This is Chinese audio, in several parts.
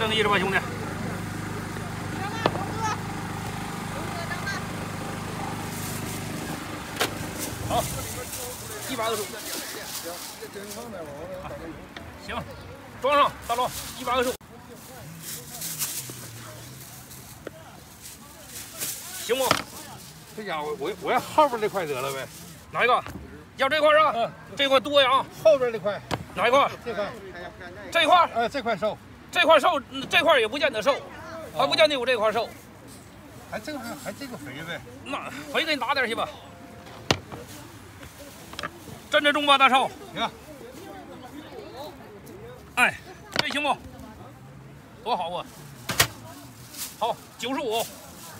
正义了吧，兄弟？好，一百个数。行，装上，大龙，一百个数。行不？这家伙，我我要后边这块得了呗。哪一个？要这块是吧？嗯，这块多呀啊！后边这块，哪一块？这块，这块？呃，这块瘦，这块瘦，这块也不见得瘦，还不见得有这块瘦。还这个还还这个肥呗？那肥给你拿点去吧。真的重吧，大少？行。哎，这行不？多好啊！好，九十五。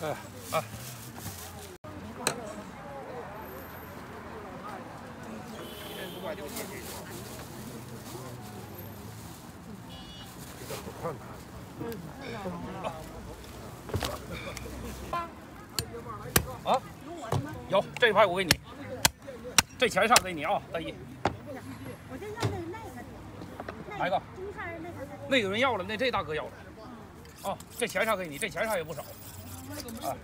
哎，啊。啊，有这块我给你，这钱上给你啊，大姨。我就要那那个，哪一个？中山那个。那有人要了，那这大哥要了。啊，这钱上给你，这钱上也不少。啊。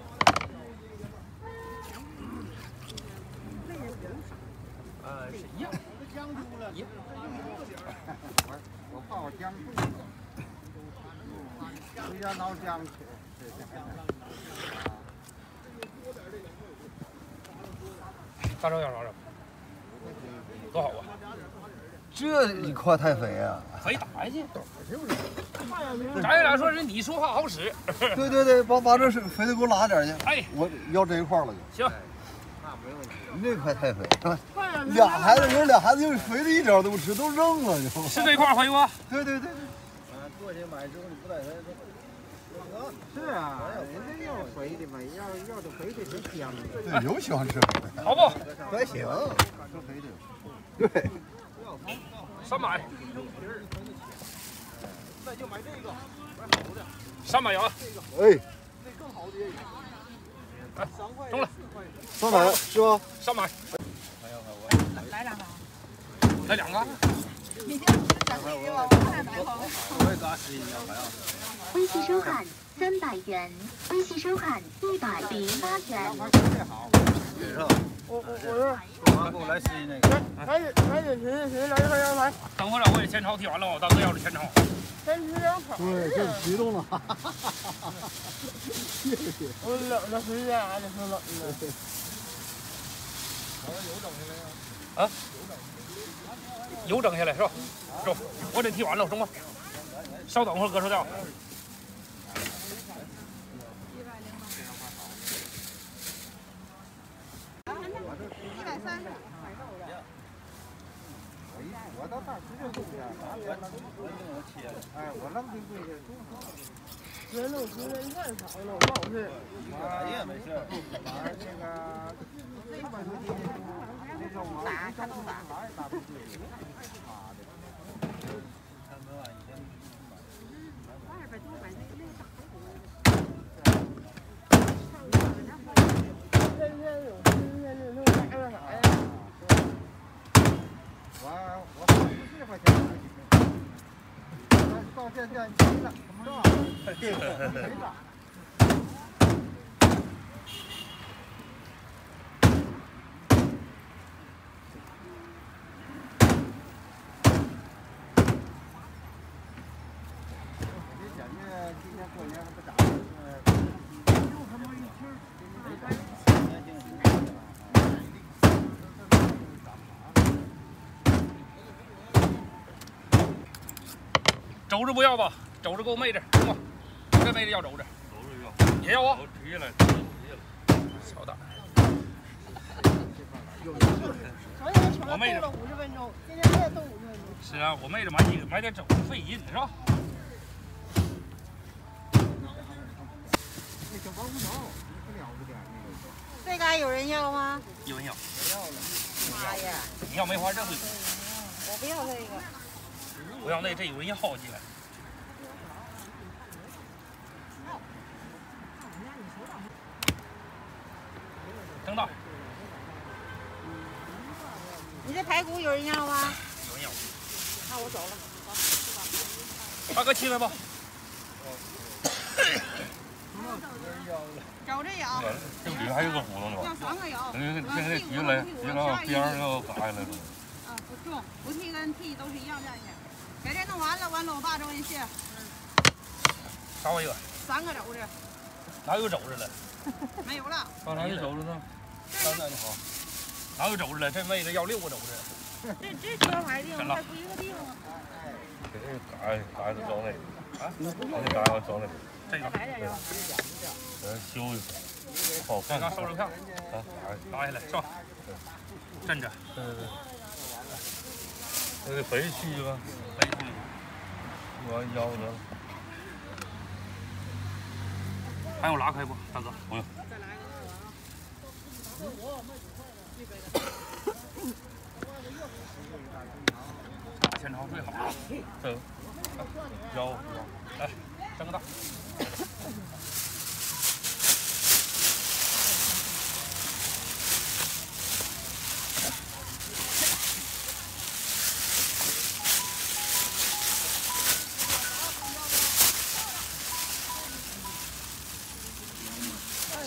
呃，是一样。僵住了，一样。我我怕我僵住了，回家挠僵去。大招要啥着？多好啊！这一块太肥啊！肥打下去。咱俩说是你说话好使。对对对，把把这肥的给我拉点去。哎，我要这一块了就。行。那没问题。那块太肥，俩孩子人俩孩子就肥的一点都不吃，都扔了就。是这块肥吗？对对对对。过去买之后你不带人。是啊，人家要肥的嘛，要要的肥的挺香的。对，有喜欢吃肥的。好不？还行，吃肥的。对。三百。那就买这个，买好的。三百啊。哎。那更好的也有。来，中了。三百是吧？三百。来两个。来两个。明天三百给我，我再买好。我也嘎十一要还要。微信收款三百元，微信收款一百零八元。最好。是吧？我我我是。我给我来十一那个。赶紧赶紧提提来一块羊排。等会儿我也前朝提完了，我大哥要的前朝。先吃羊排。对，这激动了。我冷的时间还得是冷的。油整下来呀？啊？油整下来是吧？中，我这提完了，中吧。稍等会儿，哥收掉。一百三。我到那直接中去，哎，我愣就跪下中了。人肉今天太少了，不好吃。啊，也没事。完了这个一百多斤的猪，这种打看不打，打也打不对。妈的！二百多买那那大天天有，天天就能打个啥呀？我我花四十块钱买的，但是到现在没了，是吧？没了。今年今年过年不咋地，就他妈一听。肘子不要吧？肘子给我妹子，中吧。这妹子要肘子。肘子要。也要啊。直接来，直接来。小胆。昨天请了动了五十分钟，今天还得动五十分钟。是啊，我妹子买几个买点肘子费劲是吧？那小防护罩不了不点那个。这嘎有人要吗？有人要。不要了。妈呀！你要梅花这不行。我不要这个。不要那这有人要进来。有人要吗？有人要。那我走了。大哥起来吧。找着要，这里还有个窟窿呢要？三个有。那个那个提来，提到边儿要嘎下来了。啊，不重，不提跟提都是一样价钱。给这弄完了，完了我爸这给你写，少我一个，三个肘子哪有肘子了？没有了。刚才的肘子呢？这是哪有肘子了？这妹子要六个肘子。这这车牌地方还不一个地方吗？这个嘎嘎子装那个，啊，这嘎子装那个，这个，白点要。呃，修一下，好看。这刚收支票，啊，拿下来是吧？站着，对对对。那个肥去吧，回去。完腰子。还有拉开不，大哥？不用。前朝最好，这腰来，整个大。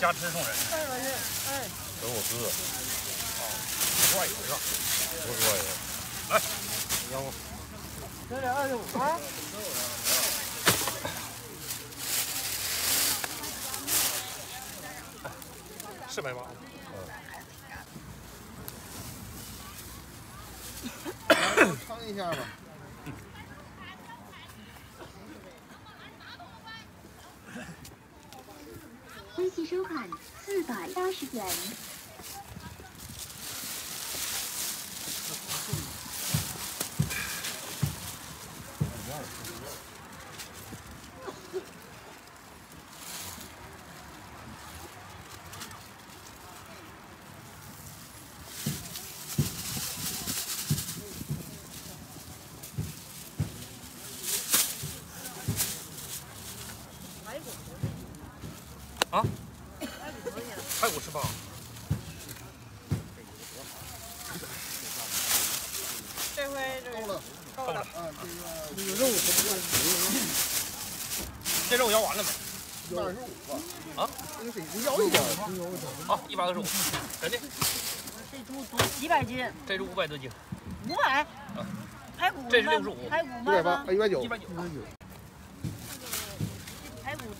加持送人，等我哥，五块一是吧？多少呀？来，这点二十五啊。四百八。称一下吧。微信收款四百八十元。还五十八。这回这够了，够了，啊，这个这个肉不这肉要完了没？一百二十五吧？啊？这个得要一点吧？好，一百二十五，真的，这猪多几百斤？这猪五百多斤，五百。排骨这是六十五排骨吗一百八，一百九一。百九。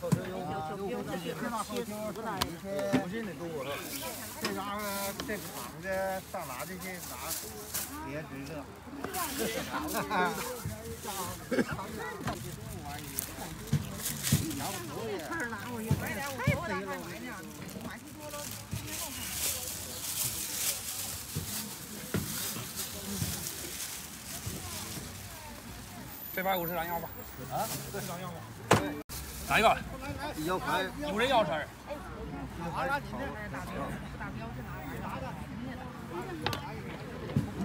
后头有有这些嘛后头不是那多了，这家伙这厂子上哪去拿别知道。这百五是咱要吧？啊，这是咱要吧？哪一个？要排有人要事儿。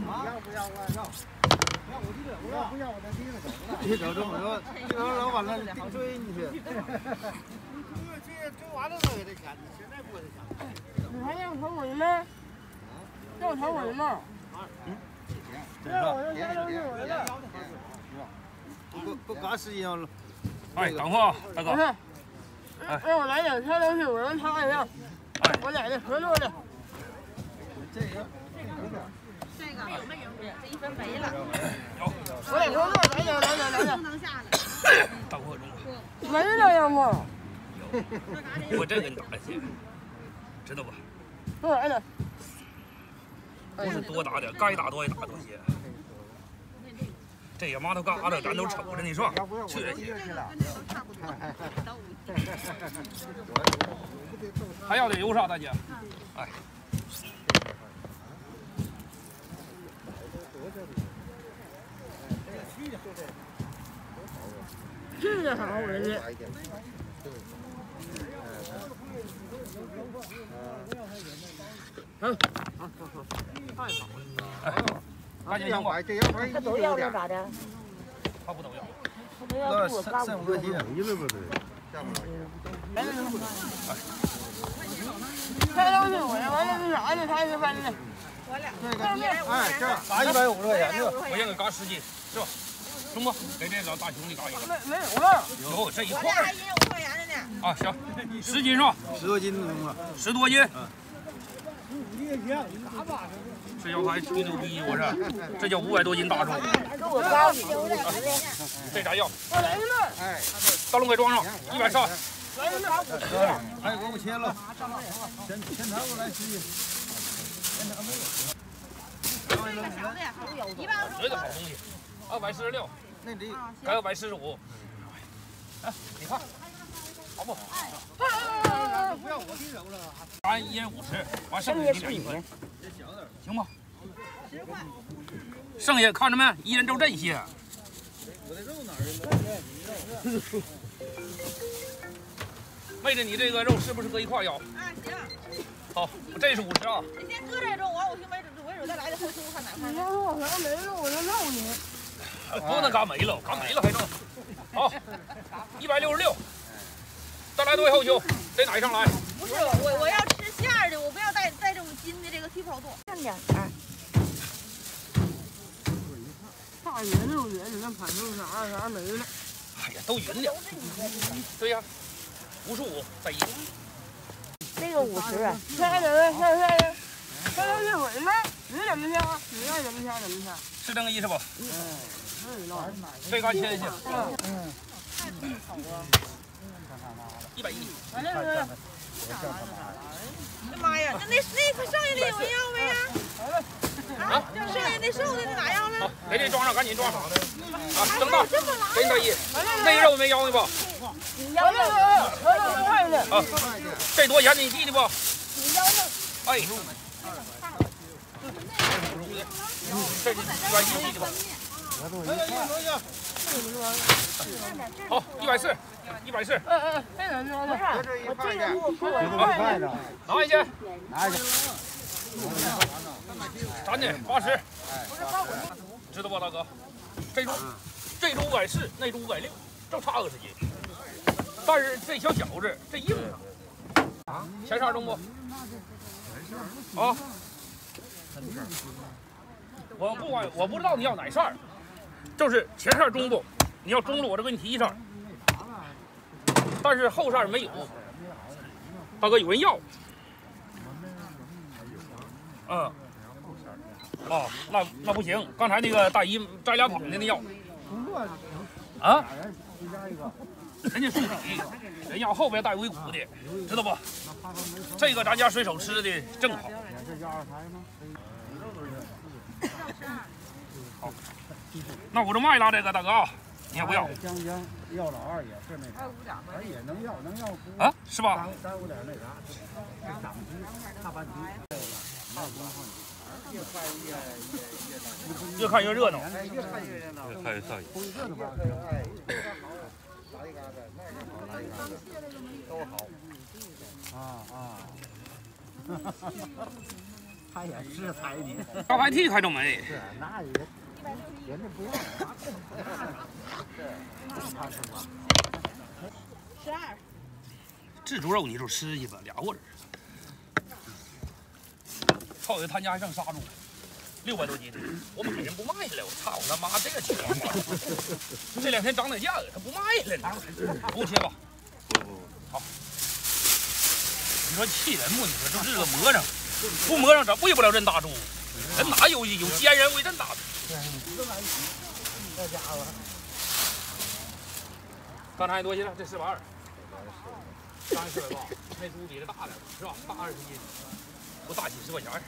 要不要啊？要。要我这个，要不要我再提个走了。这走中了，这个老板那顶追你去。这这完了都给他钱，现在不给他钱。你还要头尾吗？要头尾吗？要我就加上去我的。不不赶时间了。哎，等会儿啊，大哥。不是，让我来点挑东西，我让他一下。哎，我俩的合作的。这个这个没有没有，这一分没了。有，我俩合作，来点来点来点。能下来。大伙中。没了要吗？我真给你打来去，知道吧？多来点。不是多打点，该打多也打多些。这些码头疙瘩咱都瞅着呢，是吧？去人家，还要点油啥，大姐？哎，这个好回去。哎，大他都要了咋的？他不都要？他都要住干剩五多斤，一了不对？开东西我这完了是啥呢？他是翻的。我俩这个哎，这打一百五十块钱，这我先给嘎十斤，是吧？中不？给这老大兄弟嘎一个。没没有了。有这一我块儿俩还一人五块钱的呢。啊，行，十斤是吧？十多斤的中了。十多斤。这羊排吹牛逼，我这这叫五百多斤大肉，给我包里。这啥药？哎，大龙给装上，一百上。还有给我切了，先先拿过来吃去。这个小的，一百多这个好东西，二百四十六，那得还有百四十五。哎，你看，好不？咱一人五十，完剩下你俩一分，行吗？剩下看着没？一人就这些。我的肉哪儿妹子，你这个肉是不是搁一块儿要？啊，行，好，这是五十啊。你先搁这种，完我寻没准没准再来的后期我看哪块儿。我还没了，我就肉你。不能嘎没了，嘎没了还剩。好，一百六十六。再来多少后球，这哪一上来？不是我，我要吃馅儿的，我不要带带这种筋的这个屉泡做。看点儿。大圆肉圆，你那盘肉啥啥没了。哎呀，都匀了。对呀，五十五再一。这个五十。下人，下人，下人。下人一会儿呢？你怎么下？你爱怎么下怎么下。是这个意思不？嗯。这嘎切一切。嗯。一百一。完了哥。哎妈呀，那那那块剩下的有人要没呀？啊，剩下那瘦的那哪要好了？，给这装上，赶紧装上。啊，整大，这么来给你大姨。那肉没要你吧？你要肉，合着快的。啊，这多钱你记得不？你要肉。哎。这是一百一记得吧？好，一百四，一百四。嗯嗯，这人说的。我这个给我给我快的，拿一去，拿去。咱的八十，知道吧，大哥？这猪，这猪五百四，那猪五百六，就差二十斤。但是这小小子这硬啊，前色中不？啊？我不管，我不知道你要哪扇，就是前色中不？你要中了，我就给你提一扇。但是后色儿没有，大哥有人要。嗯，啊，那那不行，刚才那个大姨摘俩膀的那要，啊，人家是你，人要后边带尾骨的，知道不？这个咱家随手吃的正好。好，那我就卖了这个大哥啊，你也不要要老二也是那啥，咱也能要，能要不啊？是吧？耽误点那啥，长期大半期。越看越热闹。越看越热闹，越看越上瘾。都好。啊啊，他也是猜你。大排屉还真没。是，那也人家不要。十二。自猪肉你就吃去吧，俩味儿。后头他家还剩杀猪，六百多斤，我买人不卖了，我操我他妈这个情况！这两天涨点价了，他不卖了呢。给我切吧。好。你说气人不？你说这日子磨上，不磨上咱喂不了这大猪。人哪有有奸人为这大的？这家伙，刚才多少斤了？这四百二。刚才四百八，那猪比这大点是吧？大二十斤，不大几十块钱儿。